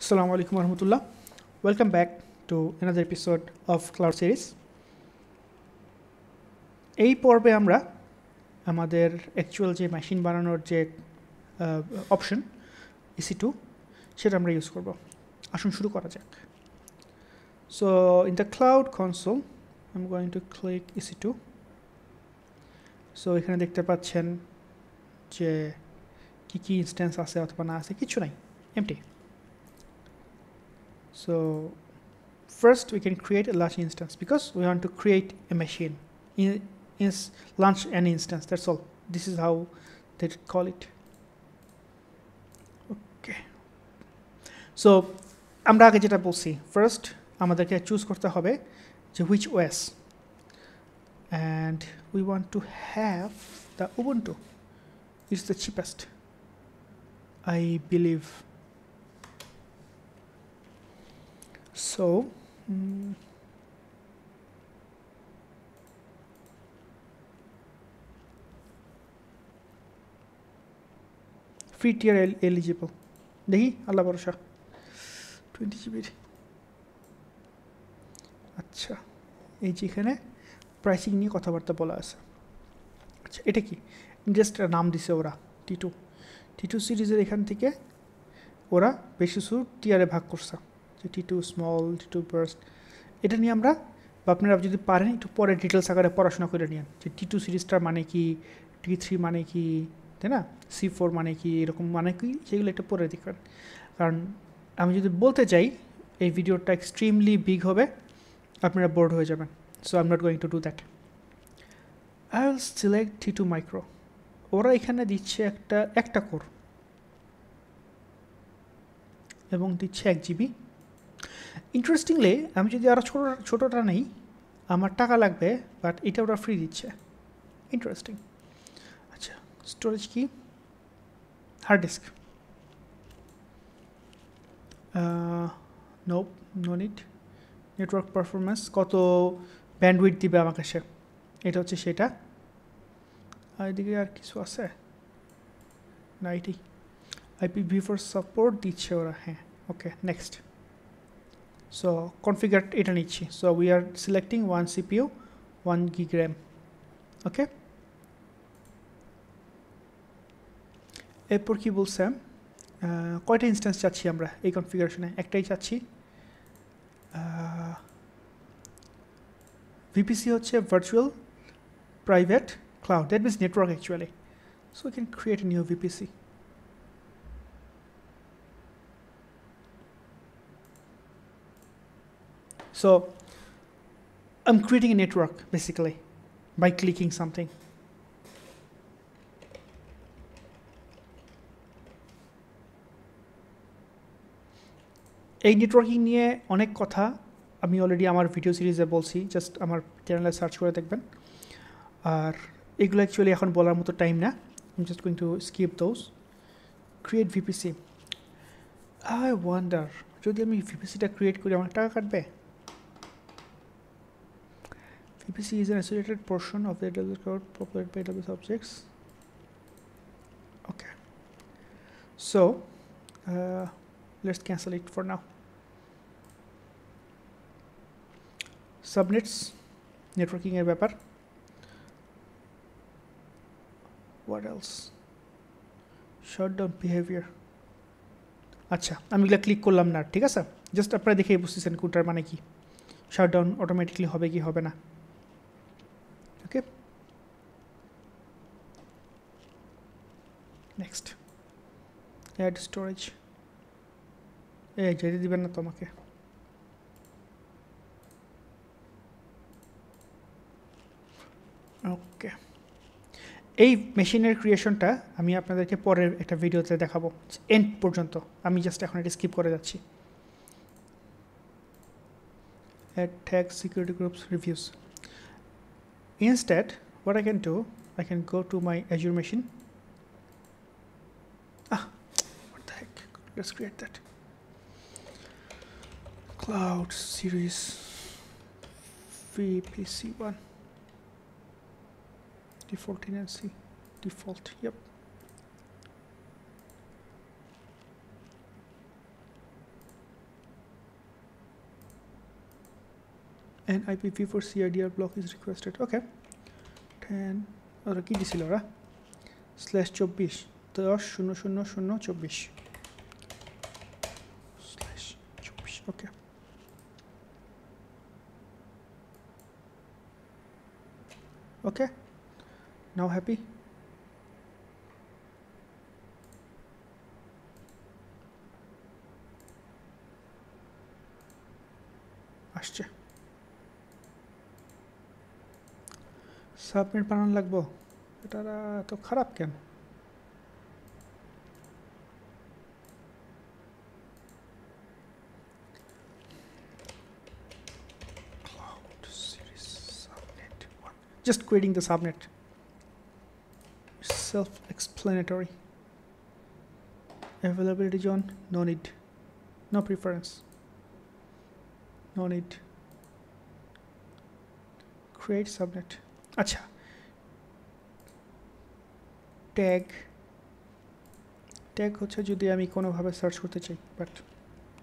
Assalamu alaikum warahmatullah. Welcome back to another episode of Cloud Series. এই পর্বে আমরা আমাদের অ্যাকচুয়াল যে মেশিন বানানোর যে অপশন ইসি টু সেটা আমরা ইউজ করব আসুন শুরু করা যাক so in the cloud console I am going to click EC two so এখানে দেখতে পাচ্ছেন যে কী কী ইনস্ট্যান্স আছে অথবা না আছে, কিছু নাই empty So first we can create a launch instance because we want to create a machine. In, in launch an instance, that's all. This is how they call it. Okay. So আমরা আগে যেটা বলছি first আমাদেরকে choose করতে হবে যে which ways and we want to have the Ubuntu it's the cheapest I believe So, mm, tier el- eligible. দেখি আল্লাহ ভরসা টোয়েন্টি জিবির আচ্ছা এই যেখানে প্রাইসিং নিয়ে কথাবার্তা বলা আছে। আচ্ছা এটা কি? জাস্ট নাম দিছে ওরা টি টু টি টু সিরিজের এখান থেকে ওরা বেশ কিছু টিয়ারে ভাগ করছে। যে T two small T two burst এটা নিয়ে আমরা বা আপনারা যদি পারেন একটু পরে ডিটেলস আকারে পড়াশোনা করে নিন যে টি টু সিরিজটার মানে কি টি থ্রি মানে কি, তাই না? সি ফোর মানে কি, এরকম মানে কি, সেগুলো একটু পরে দেখবেন। কারণ আমি যদি বলতে চাই এই ভিডিওটা এক্সট্রিমলি বিগ হবে, আপনারা বোর্ড হয়ে যাবেন। So I am not going to do that I will select T two micro ওরা এখানে দিচ্ছে একটা একটা কোর এবং দিচ্ছে এক জিবি ইন্টারেস্টিংলি আমি যদি আরও ছোটো, ছোটোটা নেই, আমার টাকা লাগবে বাট এটা ওরা ফ্রি দিচ্ছে। ইন্টারেস্টিং আচ্ছা স্টোরেজ কি hard disk no no NEET network performance কত ব্যান্ডউইড দিবে আমাকে সে? এটা হচ্ছে সেটা। আর এদিকে আর কিছু আছে? না এটি আইপি ভি ফোর সাপোর্ট দিচ্ছে ওরা হ্যাঁ ওকে নেক্সট so, configure এটা নিচ্ছি so, we are selecting one CPU one gig RAM. Okay? এরপর কি বলছে কয়টা ইনস্ট্যান্স চাচ্ছি আমরা এই কনফিগারেশনে একটাই চাচ্ছি। ভিপিসি হচ্ছে virtual private cloud that means network actually so we can create a new So, I'm creating a network, basically, by clicking something. এই নেটওয়ার্কিং নিয়ে অনেক কথা আমি অলরেডি আমার ভিডিও সিরিজে বলছি জাস্ট আমার চ্যানেলে সার্চ করে দেখবেন। আর এগুলো অ্যাকচুয়ালি এখন বলার মতো টাইম না। আমি just going to skip those create VPC I wonder যদি আমি ভিপিসিটা ক্রিয়েট করি, আমার টাকা কাটবে? VPC is an isolated portion of the AWS cloud populated by AWS objects. Okay. So, uh, let's cancel it for now. Subnets, networking এর ব্যাপার What else? Shutdown behavior. আচ্ছা আমি এগুলো ক্লিক করলাম না ঠিক আছে জাস্ট আপনারা দেখেই বুঝতেছেন কোনটার মানে কি শাটডাউন অটোমেটিকলি হবে কি হবে না next add storage এই যেতে দিবেন না তোমাকে ওকে এই মেশিনের ক্রিয়েশনটা আমি আপনাদেরকে পরের একটা ভিডিওতে দেখাবো এন্ড পর্যন্ত আমি জাস্ট এখন এটা স্কিপ করে যাচ্ছি add tag security groups reviews Instead, what I can do, I can go to my Azure machine. Ah, what the heck? Let's create that. Cloud series VPC1 default tenancy default. Yep. and IPv4 CIDR block is requested. Okay. 10 or key slash 24 দশ, শূন্য শূন্য শূন্য, চব্বিশ। চব্বিশ okay okay, now happy? আসছে। Subnet বানানো লাগবো। এটা এত খারাপ কেন? Just creating the subnet. Self-explanatory. Availability zone, no need. No preference. No need. Create subnet. আচ্ছা ট্যাগ ট্যাগ হচ্ছে যদি আমি কোনোভাবে সার্চ করতে চাই but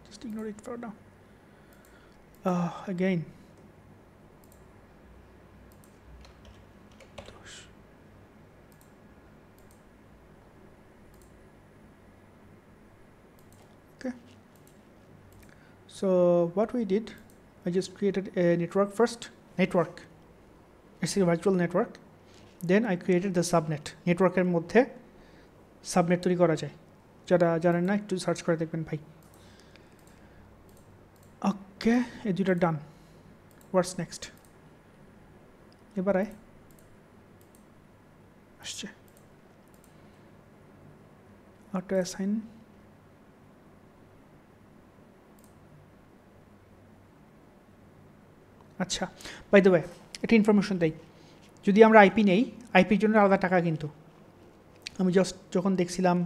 just ignore it for now again so what we did I just created a network first network it's a virtual network then I created the subnet নেটওয়ার্কের মধ্যে subnet তৈরি করা যায় যারা জানেন না একটু সার্চ করে দেখবেন ভাই ওকে এই দুটা ডান হোয়াটস নেক্সট এবার আয় আসছে অটো অ্যাসাইন আচ্ছা বাই দ্য ওয়ে এটা ইনফরমেশন দেই। যদি আমরা আইপি নেই আইপির জন্য আলাদা টাকা কিন্তু। আমি জাস্ট যখন দেখছিলাম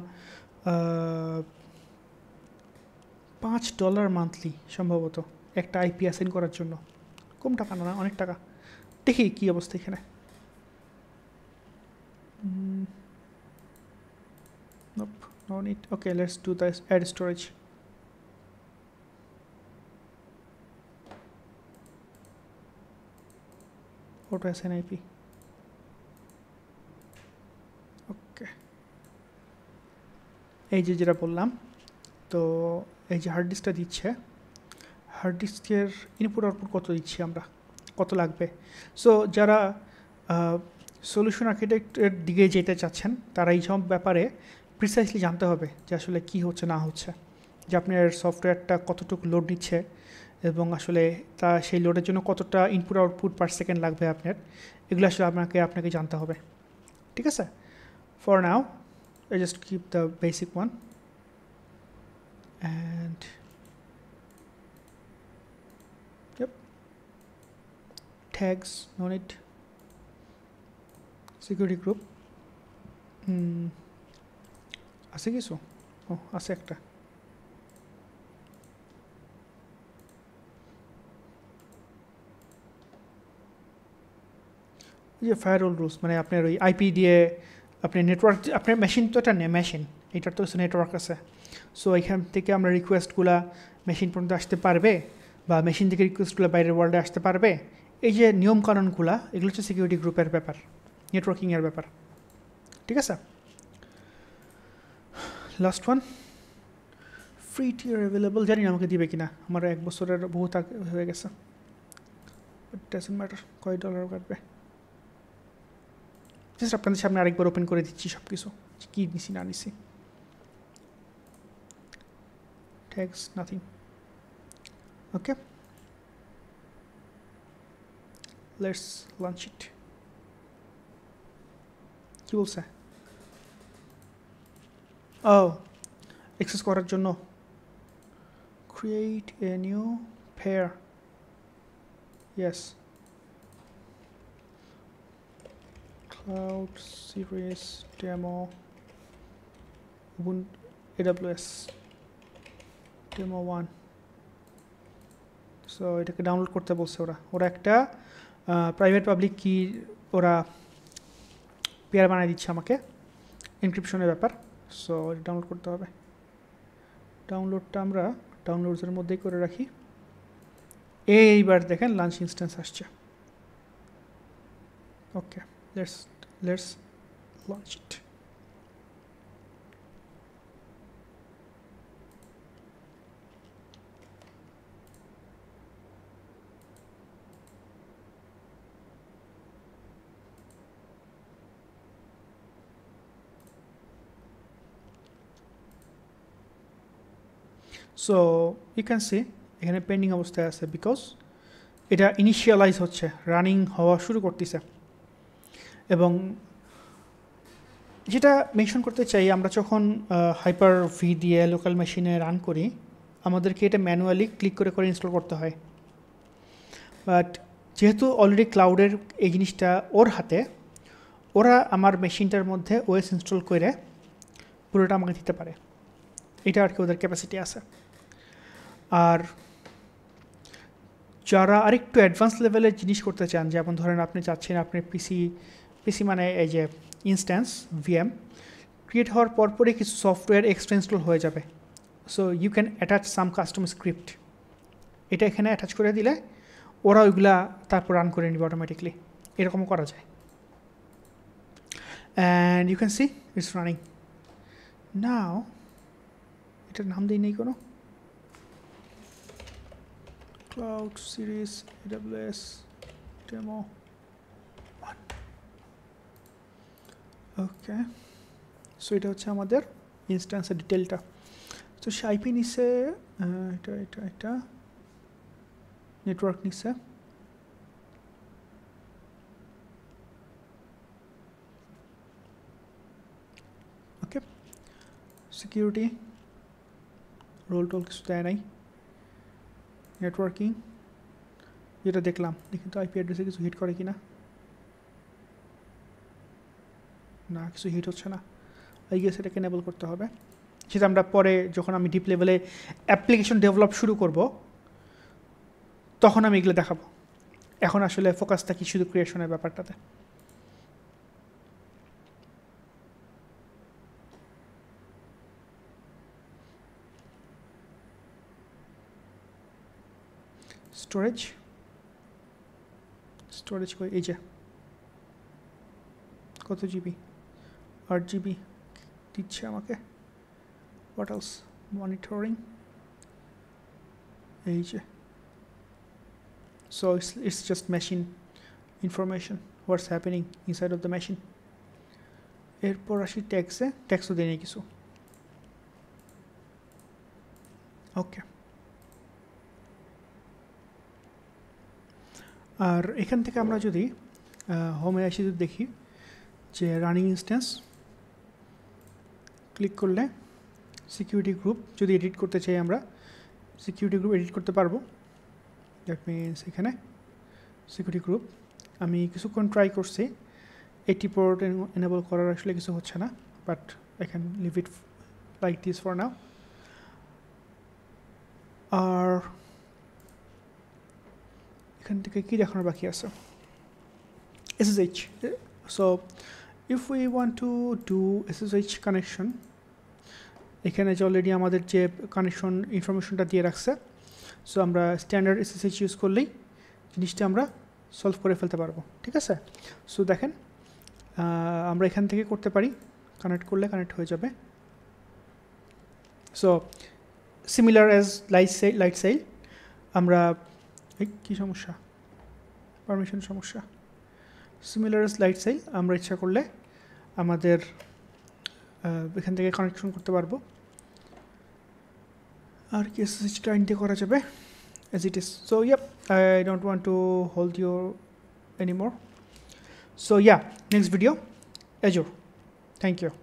পাঁচ ডলার মান্থলি সম্ভবত একটা আইপি অ্যাসাইন করার জন্য। কম টাকা না অনেক টাকা। দেখি কী অবস্থা এখানে। Nope, no need. Okay, add storage. Auto assign IP. ওকে এই যে যেটা বললাম, তো এই যে হার্ড ডিস্কটা দিচ্ছে হার্ড ডিস্কের ইনপুট আউটপুট কত দিচ্ছি আমরা? কত লাগবে? সো যারা সলিউশন আর্কিটেক্টের দিকে যেতে চাচ্ছেন, তারা এই সব ব্যাপারে প্রিসাইসলি জানতে হবে যে আসলে কি হচ্ছে, না হচ্ছে। যে আপনার সফটওয়্যারটা কতটুকু লোড নিচ্ছে এবং আসলে তা সেই লোডের জন্য কতটা ইনপুট আউটপুট পার সেকেন্ড লাগবে আপনার, এগুলো আসলে আপনাকে আপনাকে জানতে হবে। ঠিক আছে? For now I just keep the basic one and tags it security group. Hmm. আছে কিছু? ও, আছে একটা। যে ফায়ারওয়াল রুলস মানে আপনার ওই আইপি দিয়ে আপনি নেটওয়ার্ক আপনার মেশিন তো এটা মেশিন এটার তো নেটওয়ার্ক আছে। সো এখান থেকে আমরা রিকোয়েস্টগুলা মেশিন পর্যন্ত আসতে পারবে বা মেশিন থেকে রিকোয়েস্টগুলো বাইরের ওয়ার্ল্ডে আসতে পারবে। এই যে নিয়মকানুনগুলা, এগুলো হচ্ছে সিকিউরিটি গ্রুপের ব্যাপার নেটওয়ার্কিংয়ের ব্যাপার। ঠিক আছে? Last one free tier available জানি না আমাকে দিবে কিনা, আমার এক বছরের বহুত হয়ে গেছে। ডাজেন্ট ম্যাটার কয় ডলার কাটবে? জাস্ট আপনাদের সামনে আরেকবার ওপেন করে দিচ্ছি সব কিছু কী নিছি না নিছি tags nothing okay let's launch it কি বলছে ও এক্সেস করার জন্য create a new pair yes cloud, series, demo ubuntu aws demo 1 so এটাকে ডাউনলোড করতে বলছে ওরা। ওরা একটা প্রাইভেট পাবলিক কি ওরা পেয়ার বানিয়ে দিচ্ছে আমাকে। এনক্রিপশনের ব্যাপার। সো ডাউনলোড করতে হবে। ডাউনলোডটা আমরা ডাউনলোডসের মধ্যেই করে রাখি। এইবার দেখেন লাঞ্চ ইনস্ট্যান্স আসছে। Okay let's let's launch it so you can see এখানে পেন্ডিং অবস্থায় আছে বিকজ এটা ইনিশিয়ালাইজ হচ্ছে রানিং হওয়া শুরু করতেছে। এবং যেটা মেনশন করতে চাই, আমরা যখন হাইপার ভি দিয়ে লোকাল মেশিনে রান করি, আমাদেরকে এটা ম্যানুয়ালি ক্লিক করে করে ইনস্টল করতে হয়। বাট যেহেতু অলরেডি ক্লাউডের এই জিনিসটা ওর হাতে, ওরা আমার মেশিনটার মধ্যে ওএস ইনস্টল করে পুরোটা আমাকে দিতে পারে। এটা আর কি ওদের ক্যাপাসিটি আছে। আর যারা আরেকটু অ্যাডভান্স লেভেলের জিনিস করতে চান, যেমন ধরেন আপনি চাচ্ছেন আপনার পিসি পিসি মানে এই যে ইনস্ট্যান্স ভিএম ক্রিয়েট হওয়ার পরপরই কিছু সফটওয়্যার এক্সট্রা ইনস্টল হয়ে যাবে। So you can attach some custom script এটা এখানে অ্যাটাচ করে দিলে ওরা ওইগুলা তারপর রান করে নিবে অটোমেটিকলি এরকমও করা যায়। And you can see it's running now এটার নাম দিই নেই কোনো? Cloud series AWS demo okay so এটা হচ্ছে আমাদের ইনস্ট্যান্সের ডিটেলটা তো সে আইপি নিচ্ছে এটা এটা এটা নেটওয়ার্ক নিচ্ছে ওকে সিকিউরিটি রোল টোল কিছু দেয় নাই। নেটওয়ার্কিং যেটা দেখলাম, দেখি তো আইপি অ্যাড্রেসে কিছু হিট করে কি না, কিছু হিট হচ্ছে না। আই গেস এটাকে এনেবল করতে হবে। সেটা আমরা পরে যখন আমি ডিপ লেভেলে অ্যাপ্লিকেশন ডেভেলপ শুরু করব, তখন আমি এগুলো দেখাবো। এখন আসলে ফোকাস থাকি শুধু ক্রিয়েশনের ব্যাপারটাতে? স্টোরেজ স্টোরেজ কই? এই যে। কত জিবি আট জিবি দিচ্ছে আমাকে। হোয়াট এলস মনিটরিং এই যে। So it's it's just machine information what's happening inside of the machine এরপর আসি ট্যাক্সে ট্যাক্সও দিই কিছু। ওকে আর এখান থেকে আমরা যদি হোমে এসে যদি দেখি যে রানিং ইনস্ট্যান্স ক্লিক করলে সিকিউরিটি গ্রুপ যদি এডিট করতে চাই আমরা সিকিউরিটি গ্রুপ এডিট করতে পারব। দ্যাট মিনস এখানে সিকিউরিটি গ্রুপ আমি কিছুক্ষণ ট্রাই করছি। এইটি পোর্ট এনেবল করার আসলে কিছু হচ্ছে না but I can leave it like this for now আর এখান থেকে কী দেখানোর বাকি আছে? SSH so if we want to do SSH connection এখানে যে অলরেডি আমাদের যে কানেকশন ইনফরমেশনটা দিয়ে রাখছে সো আমরা স্ট্যান্ডার্ড এসএসএইচ ইউজ করলেই জিনিসটা আমরা সলভ করে ফেলতে পারব, ঠিক আছে? সো দেখেন আমরা এখান থেকে করতে পারি কানেক্ট করলে কানেক্ট হয়ে যাবে। So similar as Lightsail Lightsail আমরা কী সমস্যা? পারমিশন সমস্যা। সিমিলার লাইট সাইল আমরা ইচ্ছা করলে আমাদের এখান থেকে কানেকশন করতে পারবো আর কি এসএসএইচ ক্লায়েন্ট দিয়ে করা যাবে as it is so yep i don't want to hold you anymore so yeah next video azure thank you